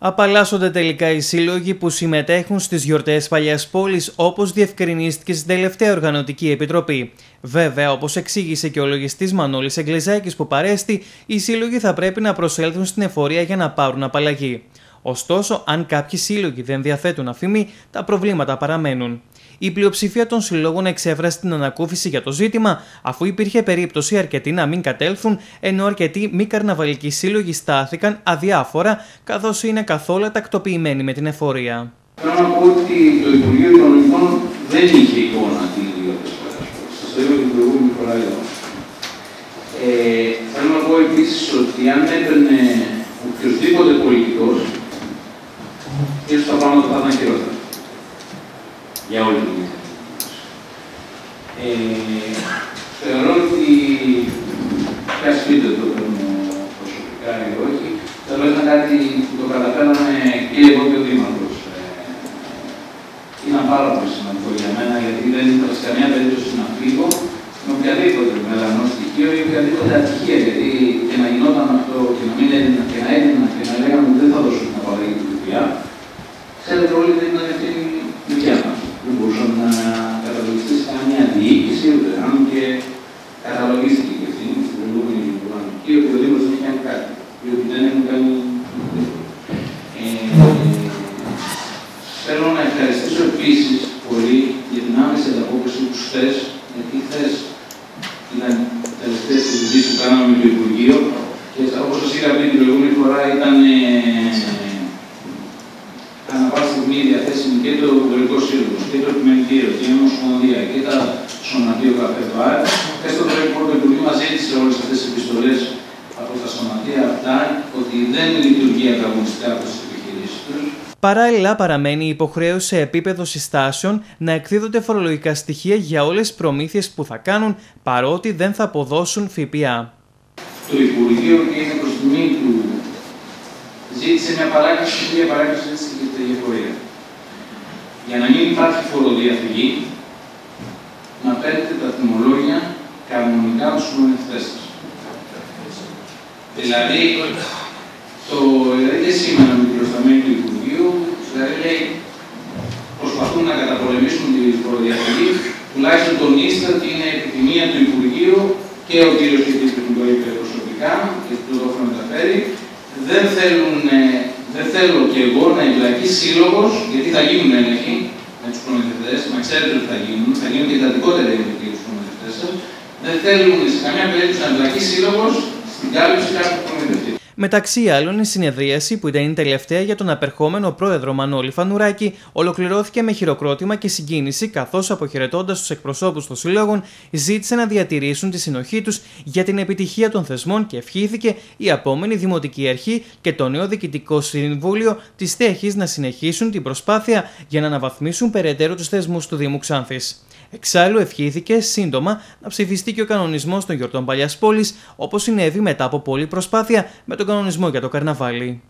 Απαλλάσσονται τελικά οι σύλλογοι που συμμετέχουν στις γιορτές παλιάς πόλης όπως διευκρινίστηκε στην τελευταία οργανωτική επιτροπή. Βέβαια, όπως εξήγησε και ο λογιστής Μανώλης Εγκλεζάκης που παρέστη, οι σύλλογοι θα πρέπει να προσέλθουν στην εφορία για να πάρουν απαλλαγή. Ωστόσο, αν κάποιοι σύλλογοι δεν διαθέτουν αφήμη, τα προβλήματα παραμένουν. Η πλειοψηφία των συλλόγων εξέφρασε την ανακούφιση για το ζήτημα, αφού υπήρχε περίπτωση αρκετοί να μην κατέλθουν, ενώ αρκετοί μη καρναβαλικοί σύλλογοι στάθηκαν αδιάφορα, καθώς είναι καθόλου τακτοποιημένοι με την εφορία. Θέλω να πω ότι το Υπουργείο Οικονομικών δεν είχε εικόνα την ιδιότητα Σα το είπα την προηγούμενη φορά εδώ. Ε, θέλω να πω επίσης ότι αν έπαιρνε οποιοδήποτε πολιτικός, ίσω τα πράγματα θα ήταν χειρότερα για όλη την ε, Θεωρώ ότι, πια σπίτι το παίρνω προσωπικά ή όχι, θέλω να κάτι που το καταφέραμε και εγώ και ο Δήμαρχος. Ε, ήταν πάρα πολύ σημαντικό για μένα, γιατί δεν ήθελα σε καμία περίπτωση να φύγω με οποιαδήποτε μελανό στοιχείο ή οποιαδήποτε ατυχία. Γιατί και να γινόταν αυτό και να μην έδινα και να έδινα και να λέγαμε ότι δεν θα δώσουν την απαλλαγή του ΦΠΑ, ξέρετε όλοι δεν ήταν ευθύνη δικιά μα δεν μπορούσε να καταλογιστεί σε καμία διοίκηση, ούτε αν και καταλογίστηκε και αυτή στην προηγούμενη οργανωτική, ότι ο Δήμος δεν έχει κάνει κάτι, διότι δεν έχουν κάνει ε, Θέλω να ευχαριστήσω επίσης πολύ για την άμεση ανταπόκριση του χθε, γιατί χθε ήταν οι τελευταίες συζητήσεις που κάναμε με το Υπουργείο και όπως σας είχα πει την προηγούμενη φορά ήταν ε, ανά πάση στιγμή διαθέσιμη και το Βουλευτικό Σύλλογο και το Επιμελητήριο και η Ομοσπονδία και τα Σωματείο ΚΑΠΕΒΑΡ. Και στο τρόπο το Υπουργείο μας ζήτησε όλες αυτές τις επιστολές από τα σωματεία αυτά ότι δεν λειτουργεί ανταγωνιστικά από τις επιχειρήσεις τους. Παράλληλα, παραμένει η υποχρέωση σε επίπεδο συστάσεων να εκδίδονται φορολογικά στοιχεία για όλε τι προμήθειε που θα κάνουν παρότι δεν θα αποδώσουν ΦΠΑ. Το Υπουργείο και είναι προ τιμή του ζήτησε μια παράκριση και μια παράκριση ζήτησε και τη διαφορία. Για να μην υπάρχει φοροδιαφυγή, να παίρνετε τα τιμολόγια κανονικά του προμηθευτέ σα. Δηλαδή, το δηλαδή σήμερα με την προσταμένη του Υπουργείου, δηλαδή λέει, προσπαθούν να καταπολεμήσουν τη φοροδιαφυγή, τουλάχιστον τονίστε ότι είναι επιθυμία του Υπουργείου και ο κύριος Κιτή που το είπε προσωπικά, και το έχω μεταφέρει, δεν, θέλουν, ε, δεν θέλω και εγώ να εμπλακεί σύλλογος, γιατί θα γίνουν έλεγχοι με τους προμηθευτές, μα ξέρετε ότι θα γίνουν, θα γίνουν και εντατικότερα έλεγχοι για τους προμηθευτές σα. Δεν θέλουν σε καμία περίπτωση να εμπλακεί σύλλογος στην κάλυψη κάποιου προμηθευτή. Μεταξύ άλλων, η συνεδρίαση, που ήταν η τελευταία για τον απερχόμενο πρόεδρο Μανώλη Φανουράκη, ολοκληρώθηκε με χειροκρότημα και συγκίνηση, καθώς αποχαιρετώντας τους εκπροσώπους των συλλόγων, ζήτησε να διατηρήσουν τη συνοχή τους για την επιτυχία των θεσμών και ευχήθηκε η επόμενη Δημοτική Αρχή και το νέο Διοικητικό Συμβούλιο της Τέχης να συνεχίσουν την προσπάθεια για να αναβαθμίσουν περαιτέρω τους θεσμούς του Δήμου Ξάνθης. Εξάλλου ευχήθηκε σύντομα να ψηφιστεί και ο κανονισμός των γιορτών παλιάς πόλης, όπως συνέβη μετά από πολλή προσπάθεια με τον κανονισμό για το καρναβάλι.